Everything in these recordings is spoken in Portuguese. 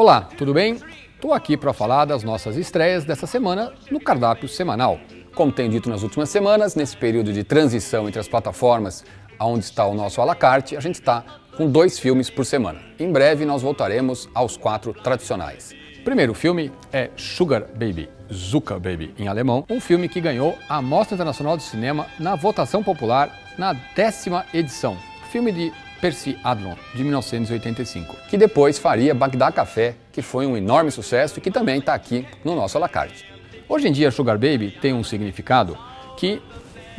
Olá, tudo bem? Estou aqui para falar das nossas estreias dessa semana no cardápio semanal. Como tenho dito nas últimas semanas, nesse período de transição entre as plataformas onde está o nosso alacarte, a gente está com dois filmes por semana. Em breve nós voltaremos aos quatro tradicionais. O primeiro filme é Sugar Baby, Zucker Baby em alemão, um filme que ganhou a Mostra Internacional de Cinema na votação popular na décima edição. Filme de Percy Adlon, de 1985, que depois faria Bagdá Café, que foi um enorme sucesso e que também está aqui no nosso alacarte. Hoje em dia, Sugar Baby tem um significado que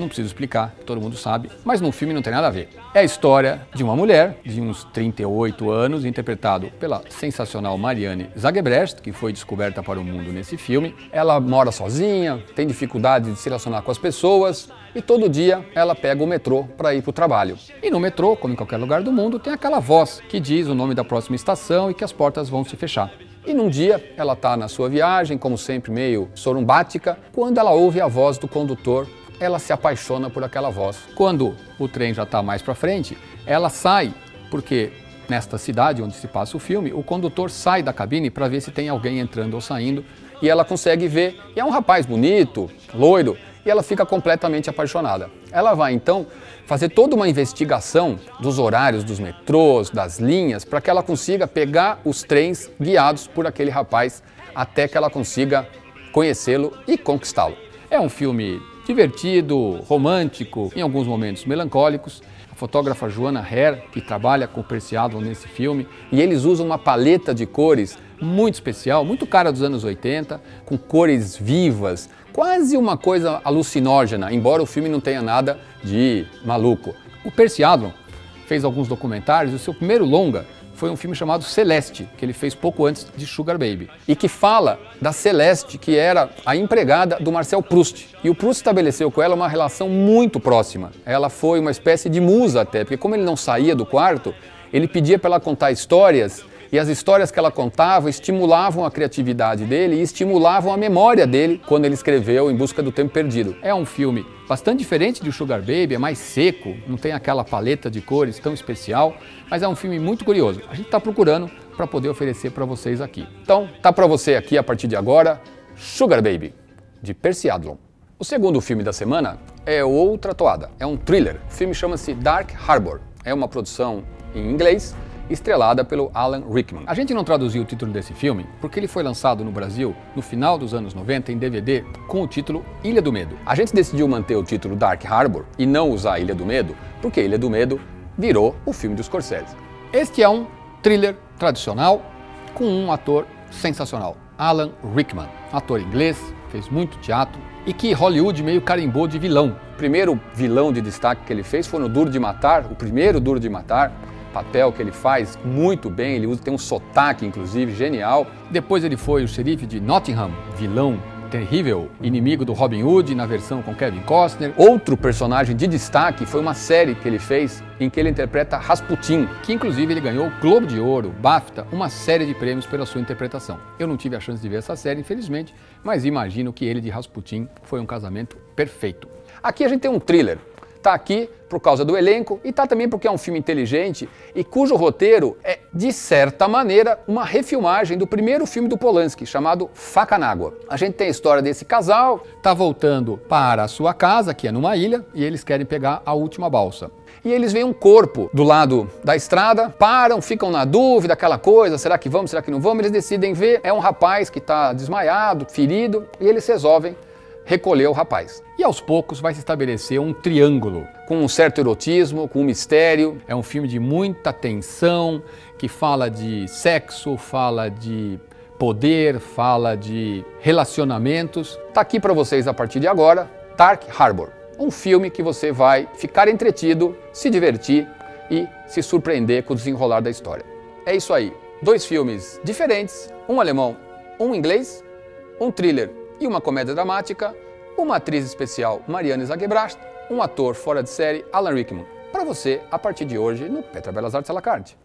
não preciso explicar, todo mundo sabe, mas no filme não tem nada a ver. É a história de uma mulher de uns 38 anos, interpretado pela sensacional Marianne Zagebrecht, que foi descoberta para o mundo nesse filme. Ela mora sozinha, tem dificuldade de se relacionar com as pessoas e todo dia ela pega o metrô para ir para o trabalho. E no metrô, como em qualquer lugar do mundo, tem aquela voz que diz o nome da próxima estação e que as portas vão se fechar. E num dia ela está na sua viagem, como sempre meio sorumbática, quando ela ouve a voz do condutor ela se apaixona por aquela voz. Quando o trem já está mais para frente, ela sai, porque nesta cidade onde se passa o filme, o condutor sai da cabine para ver se tem alguém entrando ou saindo e ela consegue ver. E é um rapaz bonito, loiro, e ela fica completamente apaixonada. Ela vai então fazer toda uma investigação dos horários dos metrôs, das linhas, para que ela consiga pegar os trens guiados por aquele rapaz até que ela consiga conhecê-lo e conquistá-lo. É um filme divertido, romântico, em alguns momentos melancólicos. A fotógrafa Joana Herr, que trabalha com Percy Adlon nesse filme, e eles usam uma paleta de cores muito especial, muito cara dos anos 80, com cores vivas, quase uma coisa alucinógena, embora o filme não tenha nada de maluco. O Percy Adlon fez alguns documentários, o seu primeiro longa foi um filme chamado Celeste, que ele fez pouco antes de Sugar Baby, e que fala da Celeste, que era a empregada do Marcel Proust. E o Proust estabeleceu com ela uma relação muito próxima. Ela foi uma espécie de musa até, porque como ele não saía do quarto, ele pedia para ela contar histórias e as histórias que ela contava estimulavam a criatividade dele e estimulavam a memória dele quando ele escreveu Em Busca do Tempo Perdido. É um filme bastante diferente de Sugar Baby, é mais seco, não tem aquela paleta de cores tão especial, mas é um filme muito curioso. A gente está procurando para poder oferecer para vocês aqui. Então, tá para você aqui a partir de agora, Sugar Baby, de Percy Adlon. O segundo filme da semana é outra toada, é um thriller. O filme chama-se Dark Harbor. É uma produção em inglês estrelada pelo Alan Rickman. A gente não traduziu o título desse filme porque ele foi lançado no Brasil no final dos anos 90 em DVD com o título Ilha do Medo. A gente decidiu manter o título Dark Harbor e não usar Ilha do Medo porque Ilha do Medo virou o filme dos Scorsese. Este é um thriller tradicional com um ator sensacional, Alan Rickman, ator inglês, fez muito teatro e que Hollywood meio carimbou de vilão. O primeiro vilão de destaque que ele fez foi no Duro de Matar, o primeiro Duro de Matar, papel que ele faz muito bem, ele usa, tem um sotaque inclusive genial. Depois ele foi o xerife de Nottingham, vilão terrível, inimigo do Robin Hood na versão com Kevin Costner. Outro personagem de destaque foi uma série que ele fez em que ele interpreta Rasputin, que inclusive ele ganhou o Globo de Ouro, BAFTA, uma série de prêmios pela sua interpretação. Eu não tive a chance de ver essa série, infelizmente, mas imagino que ele de Rasputin foi um casamento perfeito. Aqui a gente tem um thriller, Está aqui por causa do elenco e está também porque é um filme inteligente e cujo roteiro é, de certa maneira, uma refilmagem do primeiro filme do Polanski, chamado Faca n'Água. A gente tem a história desse casal, está voltando para a sua casa, que é numa ilha, e eles querem pegar a última balsa. E eles veem um corpo do lado da estrada, param, ficam na dúvida, aquela coisa, será que vamos, será que não vamos? Eles decidem ver, é um rapaz que está desmaiado, ferido, e eles resolvem recolher o rapaz. E aos poucos vai se estabelecer um triângulo com um certo erotismo, com um mistério. É um filme de muita tensão, que fala de sexo, fala de poder, fala de relacionamentos. Tá aqui para vocês a partir de agora, Dark Harbor. Um filme que você vai ficar entretido, se divertir e se surpreender com o desenrolar da história. É isso aí. Dois filmes diferentes, um alemão, um inglês, um thriller e uma comédia dramática, uma atriz especial, Mariana Zagebrast, um ator fora de série, Alan Rickman. Para você, a partir de hoje, no Petra Belas Artes à la carte.